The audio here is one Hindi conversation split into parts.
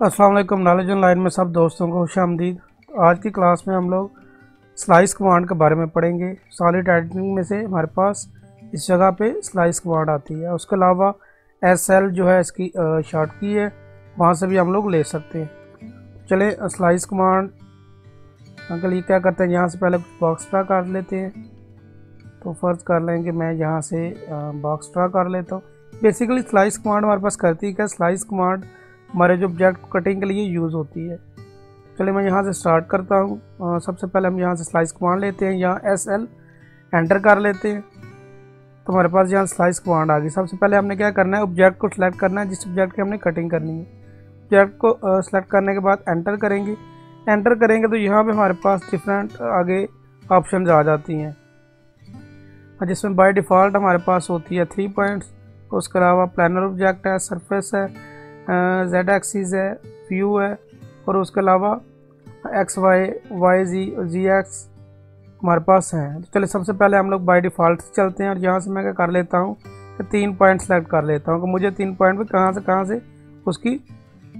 वालेकुम। नॉलेज ऑनलाइन में सब दोस्तों को खुश आमदीद आज की क्लास में हम लोग स्लाइस कमांड के बारे में पढ़ेंगे। सॉलिड एडिटिंग में से हमारे पास इस जगह पे स्लाइस कमांड आती है। उसके अलावा एस एल जो है इसकी शॉर्ट की है। वहाँ से भी हम लोग ले सकते हैं। चले स्लाइस कमांड। अंकल ये क्या करते हैं? यहाँ से पहले कुछ बॉक्स ड्रा कर लेते हैं। तो फ़र्ज़ कर लें कि मैं यहाँ से बॉक्स ड्रा कर लेता हूँ। बेसिकली स्लाइस कमांड हमारे पास करती है क्या? स्लाइस कमांड हमारे जो ऑब्जेक्ट कटिंग के लिए यूज़ होती है। चलिए मैं यहाँ से स्टार्ट करता हूँ। सबसे पहले हम यहाँ से स्लाइस कमांड लेते हैं। यहाँ एस एल एंटर कर लेते हैं। तो हमारे पास यहाँ स्लाइस कमांड आ गई। सबसे पहले हमने क्या करना है? ऑब्जेक्ट को सिलेक्ट करना है, जिस ऑब्जेक्ट की हमने कटिंग करनी है। ऑब्जेक्ट को सिलेक्ट करने के बाद एंटर करेंगे। एंटर करेंगे तो यहाँ पे हमारे पास डिफरेंट आगे ऑप्शन आ जाती हैं। जिसमें बाय डिफ़ॉल्ट हमारे पास होती है थ्री पॉइंट्स उसके अलावा प्लानर ऑब्जेक्ट है सरफेस है। जेड एक्सिस है व्यू है, और उसके अलावा X Y Y Z Z X हमारे पास हैं। तो चलिए, सबसे पहले हम लोग बाई डिफ़ॉल्ट चलते हैं और यहाँ से मैं क्या कर लेता हूँ तीन पॉइंट सेलेक्ट कर लेता हूँ कि मुझे तीन पॉइंट पे कहाँ से कहाँ से उसकी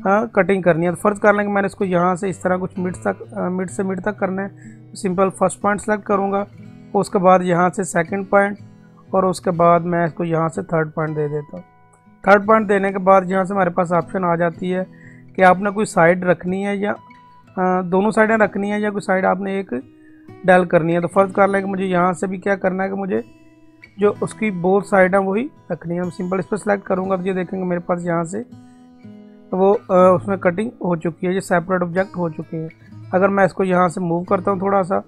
हाँ कटिंग करनी है। तो फ़र्ज़ कर लेंगे, मैंने इसको यहाँ से इस तरह कुछ मिड तक मिड से मिड तक करना है। सिंपल फ़र्स्ट पॉइंट सेलेक्ट करूँगा, उसके बाद यहाँ से सेकेंड पॉइंट और उसके बाद मैं इसको यहाँ से थर्ड पॉइंट दे देता हूँ। थर्ड पॉइंट देने के बाद यहाँ से हमारे पास ऑप्शन आ जाती है कि आपने कोई साइड रखनी है या दोनों साइडें रखनी है या कोई साइड आपने एक डैल करनी है। तो फ़र्ज़ कर लें कि मुझे यहाँ से भी क्या करना है कि मुझे जो उसकी बोथ साइड है वही रखनी है। सिंपल इस पर सेलेक्ट करूँगा तो ये देखेंगे मेरे पास यहाँ से वो उसमें कटिंग हो चुकी है, ये सेपरेट ऑब्जेक्ट हो चुके हैं। अगर मैं इसको यहाँ से मूव करता हूँ थोड़ा सा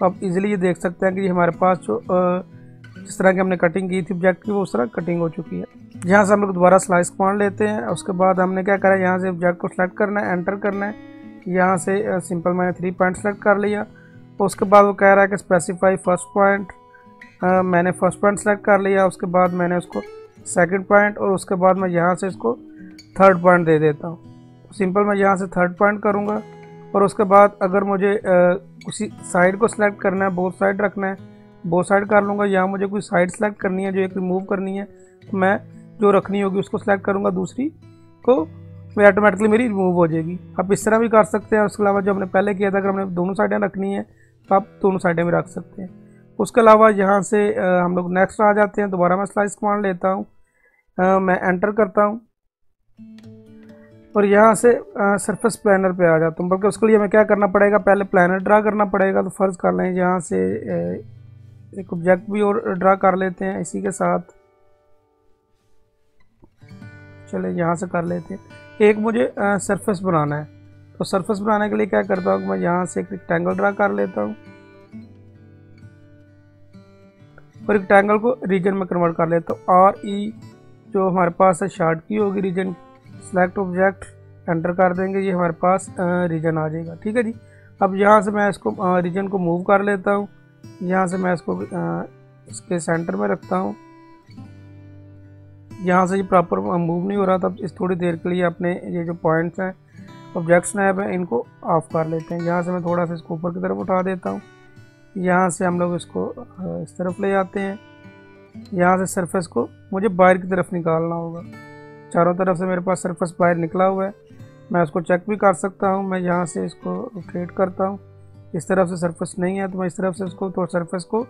तो आप इजीली ये देख सकते हैं कि हमारे पास जो जिस तरह की हमने कटिंग की थी ऑब्जेक्ट की, वो उस तरह कटिंग हो चुकी है। यहाँ से हम लोग दोबारा स्लाइस कमांड लेते हैं। उसके बाद हमने क्या करा, यहाँ से ऑब्जेक्ट को सिलेक्ट करना है एंटर करना है यहाँ से सिंपल मैंने थ्री पॉइंट सेलेक्ट कर लिया। उसके बाद वो कह रहा है कि स्पेसिफाई फ़र्स्ट पॉइंट मैंने फ़र्स्ट पॉइंट सेलेक्ट कर लिया। उसके बाद मैंने उसको सेकंड पॉइंट और उसके बाद मैं यहाँ से इसको थर्ड पॉइंट दे देता हूँ। सिंपल मैं यहाँ से थर्ड पॉइंट करूँगा और उसके बाद अगर मुझे उसी साइड को सिलेक्ट करना है बोथ साइड रखना है बोथ साइड कर लूँगा। या मुझे कोई साइड सेलेक्ट करनी है जो एक रिमूव करनी है तो मैं जो रखनी होगी उसको सिलेक्ट करूँगा दूसरी को वो ऑटोमेटिकली मेरी रिमूव हो जाएगी। आप इस तरह भी कर सकते हैं, उसके अलावा जो हमने पहले किया था, अगर हमने दोनों साइडें रखनी है तो आप दोनों साइडें भी रख सकते हैं। उसके अलावा यहाँ से हम लोग नेक्स्ट आ जाते हैं, दोबारा मैं स्लाइस कमांड लेता हूँ। मैं एंटर करता हूँ। और यहाँ से सरफेस प्लानर पे आ जाता हूँ, बल्कि उसके लिए हमें क्या करना पड़ेगा, पहले प्लानर ड्रा करना पड़ेगा तो फ़र्ज़ कर लें, यहाँ से एक ऑब्जेक्ट भी और ड्रा कर लेते हैं, इसी के साथ। चले, यहाँ से कर लेते। हैं एक मुझे सरफेस बनाना है। तो सरफेस बनाने के लिए क्या करता हूँ मैं यहाँ से एक रेक्टेंगल ड्रा कर लेता हूँ। और रेक्टेंगल को रीजन में कन्वर्ट कर लेता हूँ। आर ई जो हमारे पास है शार्ट की होगी रीजन सेलेक्ट ऑब्जेक्ट एंटर कर देंगे। ये हमारे पास रीजन आ जाएगा। ठीक है जी? अब यहाँ से मैं इसको रीजन को मूव कर लेता हूँ। यहाँ से मैं इसको इसके सेंटर में रखता हूँ। यहाँ से ये प्रॉपर मूव नहीं हो रहा था इस थोड़ी देर के लिए अपने ये जो पॉइंट्स हैं ऑब्जेक्ट स्नैप है, इनको ऑफ़ कर लेते हैं। यहाँ से मैं थोड़ा सा इसको ऊपर की तरफ़ उठा देता हूँ। यहाँ से हम लोग इसको इस तरफ़ ले जाते हैं। यहाँ से सरफेस को मुझे बाहर की तरफ़ निकालना होगा। चारों तरफ़ से मेरे पास सरफेस बाहर निकला हुआ है। मैं उसको चेक भी कर सकता हूँ। मैं यहाँ से इसको रोटेट करता हूँ। इस तरफ़ से सरफेस नहीं है तो मैं इस तरफ़ से उसको तो सरफेस को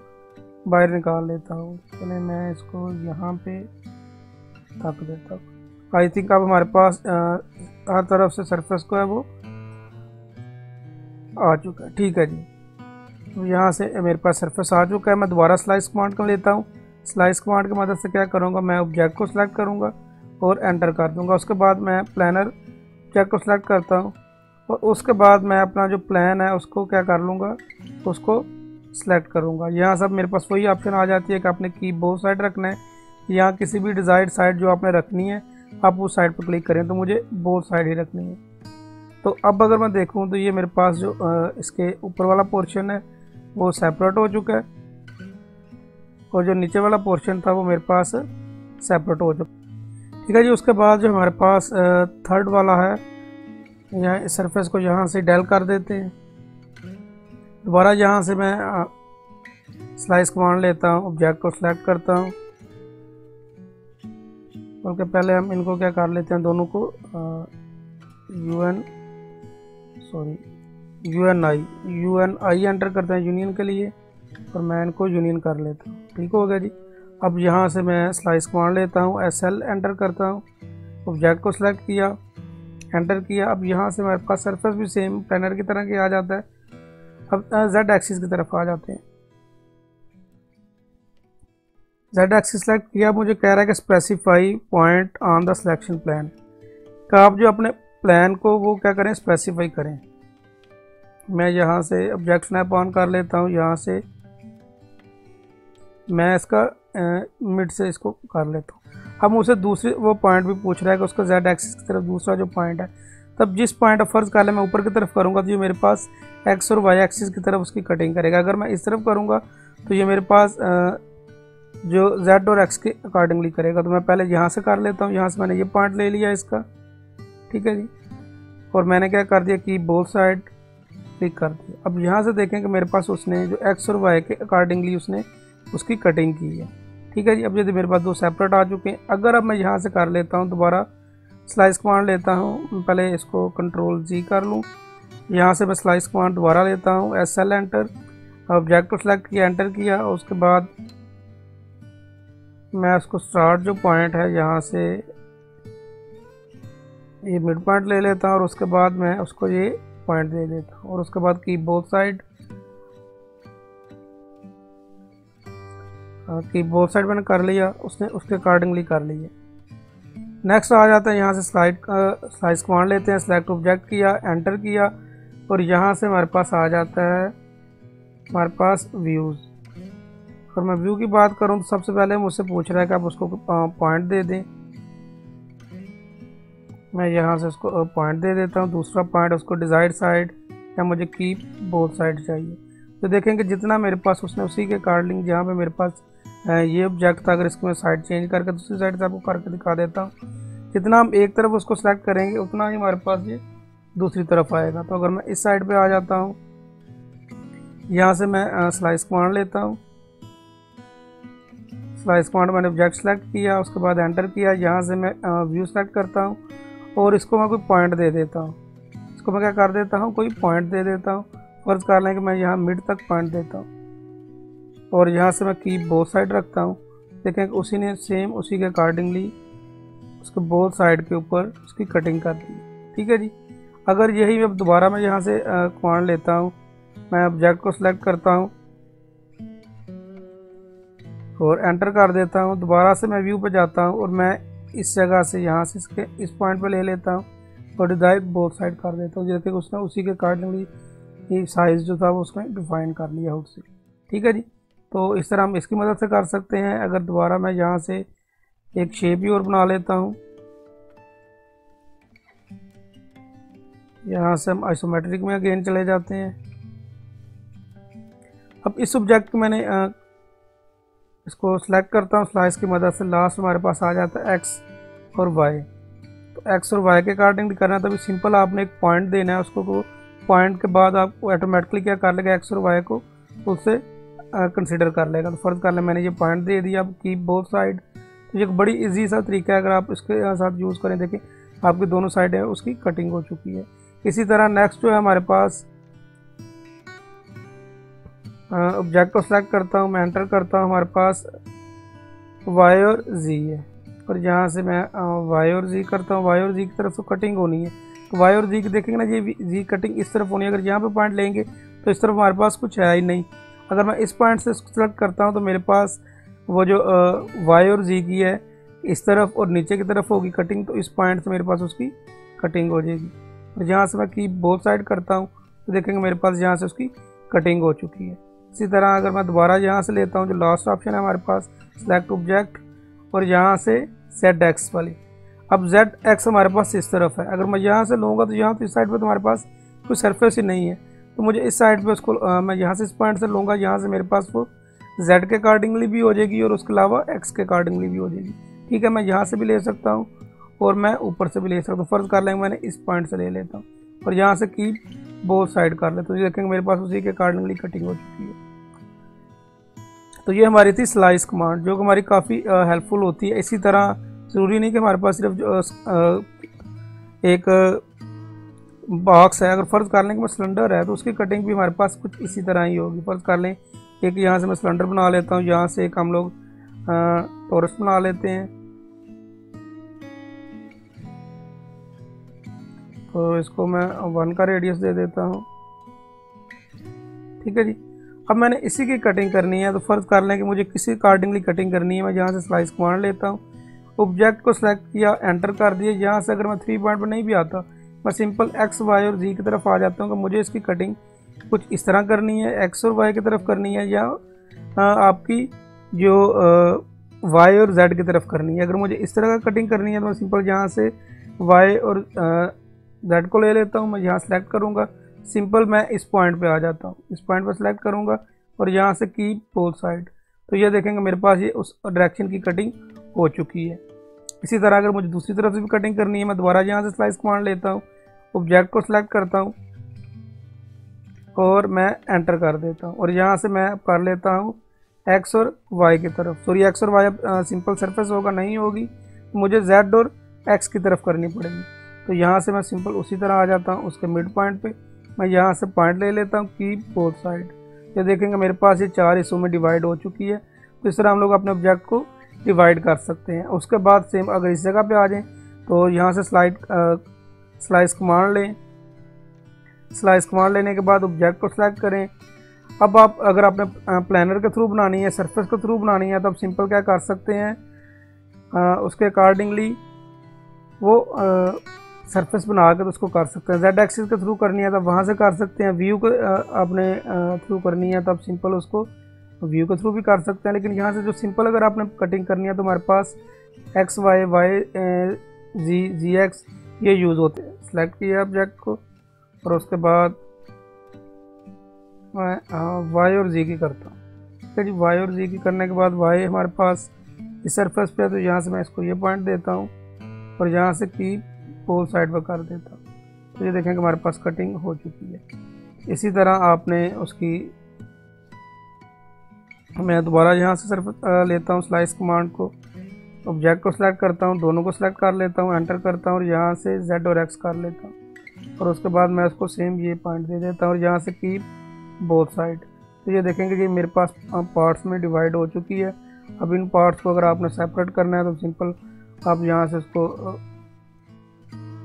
बाहर निकाल लेता हूँ। चले मैं इसको यहाँ पे रख देता हूँ आई थिंक अब हमारे पास हर तरफ़ से सरफेस को है वो। आ चुका है, ठीक है जी। तो यहाँ से मेरे पास सरफेस आ चुका है, मैं दोबारा स्लाइस कमांड कर लेता हूँ। स्लाइस कमांड की मदद से क्या करूँगा, मैं ऑब्जेक्ट को सिलेक्ट करूँगा और एंटर कर दूँगा। उसके बाद मैं प्लानर ऑब्जेक्ट को सिलेक्ट करता हूँ और उसके बाद मैं अपना जो प्लान है, उसको क्या कर लूँगा, उसको सिलेक्ट करूँगा। यहाँ सब मेरे पास वही ऑप्शन आ जाती है कि आपने की बोथ साइड रखना है। या किसी भी डिज़ायर्ड साइड जो आपने रखनी है, आप उस साइड पर क्लिक करें तो मुझे बोथ साइड ही रखनी है। तो अब अगर मैं देखूँ तो ये मेरे पास जो इसके ऊपर वाला पोर्शन है, वो सेपरेट हो चुका है। और जो नीचे वाला पोर्शन था वो मेरे पास सेपरेट हो चुका ठीक है जी, उसके बाद जो हमारे पास थर्ड वाला है, यहाँ इस सरफेस को यहाँ से डेल कर देते हैं। दोबारा यहाँ से मैं स्लाइस कमांड लेता हूँ ऑब्जेक्ट को सिलेक्ट करता हूँ। बल्कि पहले हम इनको क्या कर लेते हैं दोनों को U N sorry U N I U N I enter करते हैं यूनियन के लिए और मैं इनको यूनियन कर लेता हूँ। ठीक हो गया जी? अब यहाँ से मैं स्लाइस कमांड लेता हूँ एस एल एंटर करता हूँ ऑब्जेक्ट को सिलेक्ट किया एंटर किया। अब यहाँ से मेरे पास सरफेस भी सेम प्लानर की तरह के आ जाता है। अब जेड एक्सिस की तरफ़ आ जाते हैं। जेड एक्सिस सेलेक्ट किया, मुझे कह रहा है कि specify point on the selection plan का आप जो अपने प्लान को, वो क्या करें? स्पेसिफाई करें. मैं यहाँ से ऑब्जेक्ट स्नैप ऑन कर लेता हूँ, यहाँ से मैं इसका मिड से इसको कर लेता हूँ. अब मुझसे दूसरे, वो पॉइंट भी पूछ रहा है कि उसका जेड एक्सिस की तरफ़ दूसरा जो पॉइंट है. तब जिस पॉइंट ऑफ़ फ़र्ज़ कर मैं ऊपर की तरफ़ करूँगा तो ये मेरे पास एक्स और वाई एक्सिस की तरफ़ उसकी कटिंग करेगा. अगर मैं इस तरफ़ करूँगा तो ये मेरे पास जो जेड और एक्स के अकॉर्डिंगली करेगा। तो मैं पहले यहाँ से कर लेता हूँ, यहाँ से मैंने ये पॉइंट ले लिया इसका। ठीक है जी? और मैंने क्या कर दिया कि बोथ साइड क्लिक कर दिया। अब यहाँ से देखें कि मेरे पास उसने जो एक्स और वाई के अकॉर्डिंगली उसने उसकी कटिंग की है। ठीक है जी? अब यदि मेरे पास दो सेपरेट आ चुके हैं, अगर अब मैं यहाँ से कर लेता हूँ, दोबारा स्लाइस कमांड लेता हूँ, पहले इसको कंट्रोल जी कर लूँ। यहाँ से मैं स्लाइस कमांड दोबारा लेता हूँ एस एल एंटर ऑब्जेक्ट को सिलेक्ट किया एंटर किया, और उसके बाद मैं उसको स्टार्ट जो पॉइंट है यहाँ से ये मिड पॉइंट ले लेता हूँ और उसके बाद मैं उसको ये पॉइंट दे देता हूँ और उसके बाद की बोथ साइड की बोथ साइड मैंने कर लिया, उसने, उसके अकॉर्डिंगली कर लिया नेक्स्ट आ जाता है, यहाँ से स्लाइड स्लाइस कमांड लेते हैं सेलेक्ट ऑब्जेक्ट किया एंटर किया और यहाँ से हमारे पास आ जाता है, हमारे पास व्यूज़ और मैं व्यू की बात करूँ तो सबसे पहले मुझसे पूछ रहा है कि आप उसको पॉइंट दे दें। मैं यहाँ से उसको पॉइंट दे देता हूँ। दूसरा पॉइंट उसको डिज़ाइड साइड या मुझे कीप बोथ साइड चाहिए। तो देखेंगे जितना मेरे पास उसने उसी के अकॉर्डिंग जहाँ पे मेरे पास ये ऑब्जेक्ट था, अगर इसकी मैं साइड चेंज करके दूसरी साइड से आपको करके दिखा देता हूँ। जितना हम एक तरफ़ उसको सेलेक्ट करेंगे, उतना ही हमारे पास ये दूसरी तरफ़ आएगा। तो अगर मैं इस साइड पर आ जाता हूँ, यहाँ से मैं स्लाइस कमांड लेता हूँ। स्लाइस कमांड मैंने ऑब्जेक्ट सेलेक्ट किया, उसके बाद एंटर किया, यहाँ से मैं व्यू सेलेक्ट करता हूँ और इसको मैं कोई पॉइंट दे देता हूँ। इसको मैं क्या कर देता हूँ? कोई पॉइंट दे देता हूँ। फ़र्ज़ कर लें कि मैं यहाँ मिड तक पॉइंट देता हूँ। और यहाँ से मैं की बोथ साइड रखता हूँ। देखें, उसी ने सेम उसी के अकॉर्डिंगली उसके बोथ साइड के ऊपर उसकी कटिंग कर दी। ठीक है जी? अगर यही अब दोबारा मैं यहाँ से कमांड लेता हूँ, मैं ऑब्जेक्ट को सिलेक्ट करता हूँ और एंटर कर देता हूँ। दोबारा से मैं व्यू पर जाता हूँ और मैं इस जगह से यहाँ से इसके, इस पॉइंट पर ले लेता हूँ और डिज़ाइन बोथ साइड कर देता हूँ। जैसे कि उसने उसी के अकॉर्डिंगली साइज़ जो था वो उसने डिफाइन कर लिया हुड से ठीक है जी? तो इस तरह हम इसकी मदद से कर सकते हैं। अगर दोबारा मैं यहाँ से एक शेप भी और बना लेता हूँ। यहाँ से हम आइसोमेट्रिक में अगेन चले जाते हैं। अब इस ऑब्जेक्ट को मैंने इसको सेलेक्ट करता हूँ स्लाइस की मदद से लास्ट हमारे पास आ जाता है एक्स और वाई तो एक्स और वाई के अकॉर्डिंग करना है, तभी सिंपल आपने एक पॉइंट देना है, उसको को पॉइंट के बाद आप ऑटोमेटिकली क्या कर लेगा एक्स और वाई को उससे कंसिडर कर लेगा। तो फ़र्ज़ कर ले मैंने ये पॉइंट दे दिया अब की बोथ साइड तो ये एक बड़ी इजी सा तरीका है, अगर आप इसके साथ यूज़ करें, देखें, आपकी दोनों साइड है, उसकी कटिंग हो चुकी है। इसी तरह नेक्स्ट जो है हमारे पास ऑब्जेक्ट को सेलेक्ट करता हूँ, मैं एंटर करता हूँ हमारे पास वाई और जी है। और यहाँ से मैं वाई और जी करता हूँ। वाई और जी की तरफ़ से कटिंग होनी है। तो वाई और जी की देखेंगे ना, ये जी कटिंग इस तरफ़ होनी है। अगर यहाँ पे पॉइंट लेंगे तो इस तरफ़ हमारे पास कुछ है ही नहीं। अगर मैं इस पॉइंट से इसको सेलेक्ट करता हूँ तो मेरे पास वो जो वाई और जी की है, इस तरफ़ और नीचे की तरफ़ होगी कटिंग तो इस पॉइंट से मेरे पास उसकी कटिंग हो जाएगी। और जहाँ से मैं की बोथ साइड करता हूँ तो देखेंगे मेरे पास यहाँ से उसकी कटिंग हो चुकी है। इसी तरह अगर मैं दोबारा यहाँ से लेता हूँ जो लास्ट ऑप्शन है हमारे पास सेलेक्ट ऑब्जेक्ट और यहाँ से जेड एक्स वाली। अब जेड एक्स हमारे पास इस तरफ़ है। अगर मैं यहाँ से लूँगा तो यहाँ तो इस साइड पर तो हमारे पास कोई सरफेस ही नहीं है। तो मुझे इस साइड पे उसको आ, मैं यहाँ से इस पॉइंट से लूँगा यहाँ से मेरे पास वो जेड के अकॉर्डिंगली भी हो जाएगी और उसके अलावा एक्स के अकॉर्डिंगली भी हो जाएगी। ठीक है मैं यहाँ से भी ले सकता हूँ और मैं ऊपर से भी ले सकता हूँ। फ़र्ज़ कर लेंगे मैंने इस पॉइंट से ले लेता हूँ। और यहाँ से की बोथ साइड कर लेता ये देखेंगे मेरे पास उसी के अकॉर्डिंगली कटिंग हो चुकी है। तो ये हमारी थी स्लाइस कमांड जो कि हमारी काफ़ी हेल्पफुल होती है। इसी तरह ज़रूरी नहीं कि हमारे पास सिर्फ़ जो एक बॉक्स है। अगर फ़र्ज़ कर लें कि मैं सिलेंडर है तो उसकी कटिंग भी हमारे पास कुछ इसी तरह ही होगी। फ़र्ज़ कर लें एक यहाँ से मैं सिलेंडर बना लेता हूँ, यहाँ से एक हम लोग टोरस बना लेते हैं। तो इसको मैं वन का रेडियस दे देता हूँ। ठीक है जी। अब मैंने इसी की कटिंग करनी है तो फ़र्ज़ कर लें कि मुझे किसी अकॉर्डिंगली कटिंग करनी है। मैं यहाँ से स्लाइस कमांड लेता हूँ। ऑब्जेक्ट को सिलेक्ट किया एंटर कर दिया यहाँ से अगर मैं थ्री पॉइंट पर नहीं भी आता, मैं सिंपल एक्स वाई और जी की तरफ़ आ जाता हूँ कि मुझे इसकी कटिंग कुछ इस तरह करनी है एक्स और वाई की तरफ़ करनी है या आपकी जो वाई और जेड की तरफ़ करनी है। अगर मुझे इस तरह का कटिंग करनी है तो मैं सिंपल यहाँ से वाई और जेड को ले लेता हूँ, मैं यहाँ सेलेक्ट करूँगा। सिंपल मैं इस पॉइंट पे आ जाता हूँ। इस पॉइंट पर सेलेक्ट करूँगा और यहाँ से की पोल साइड तो ये देखेंगे मेरे पास ये उस डायरेक्शन की कटिंग हो चुकी है। इसी तरह अगर मुझे दूसरी तरफ़ से भी कटिंग करनी है, मैं दोबारा यहाँ से स्लाइस कमांड लेता हूँ ऑब्जेक्ट को सिलेक्ट करता हूँ और मैं एंटर कर देता हूँ। और यहाँ से मैं कर लेता हूँ एक्स और वाई की तरफ़। सॉरी एक्स और वाई सिंपल सरफेस होगा, नहीं होगी। मुझे जेड और एक्स की तरफ़ करनी पड़ेगी। तो यहाँ से मैं सिंपल उसी तरह आ जाता हूँ उसके मिड पॉइंट पे। मैं यहाँ से पॉइंट ले लेता हूँ की बोथ साइड ये देखेंगे मेरे पास ये चार हिस्सों में डिवाइड हो चुकी है। तो इस तरह हम लोग अपने ऑब्जेक्ट को डिवाइड कर सकते हैं। उसके बाद सेम अगर इस जगह पे आ जाएँ तो यहाँ से स्लाइड स्लाइस कमांड लें। स्लाइस कमांड लेने के बाद ऑब्जेक्ट को सिलेक्ट करें। अब आप अगर आपने प्लानर के थ्रू बनानी है सरफेस के थ्रू बनानी है तो आप सिंपल क्या कर सकते हैं? आ, उसके अकॉर्डिंगली वो सरफेस बना के तो उसको कर सकते हैं। जेड एक्सिस के थ्रू करनी है तो वहाँ से कर सकते हैं। व्यू को आपने थ्रू करनी है तो आप सिंपल उसको व्यू के थ्रू भी कर सकते हैं। लेकिन यहाँ से जो सिंपल अगर आपने कटिंग करनी है तो हमारे पास X Y Y Z Z X ये यूज़ होते हैं। सेलेक्ट किया ऑब्जेक्ट को और उसके बाद मैं वाई और जी की करता हूँ। ठीक है जी? वाई और जी की करने के बाद वाई हमारे पास इस सरफेस पे है तो यहाँ से मैं इसको ये पॉइंट देता हूँ और यहाँ से की साइड पर कर देता। तो ये देखें कि हमारे पास कटिंग हो चुकी है। इसी तरह आपने उसकी, मैं दोबारा यहाँ से सिर्फ़ लेता हूँ स्लाइस कमांड को। ऑब्जेक्ट को सिलेक्ट करता हूँ, दोनों को सिलेक्ट कर लेता हूँ एंटर करता हूँ और यहाँ से जेड और एक्स कर लेता हूँ। और उसके बाद मैं उसको सेम ये पॉइंट दे देता हूँ और यहाँ से की बोथ साइड तो ये देखेंगे कि मेरे पास पार्ट्स में डिवाइड हो चुकी है। अब इन पार्ट्स को अगर आपने सेपरेट करना है तो सिंपल आप यहाँ से उसको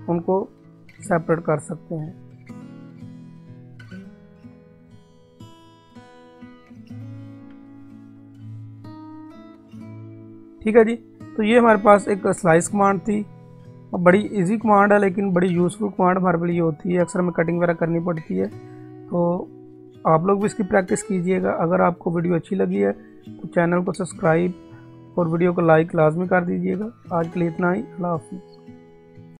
उनको सेपरेट कर सकते हैं। ठीक है जी? तो ये हमारे पास एक स्लाइस कमांड थी। बड़ी इजी कमांड है, लेकिन बड़ी यूज़फुल कमांड हमारे लिए होती है। अक्सर हमें कटिंग वगैरह करनी पड़ती है। तो आप लोग भी इसकी प्रैक्टिस कीजिएगा। अगर आपको वीडियो अच्छी लगी है तो चैनल को सब्सक्राइब और वीडियो को लाइक लाजमी कर दीजिएगा। आज के लिए इतना ही। अल्लाह हाफिज़।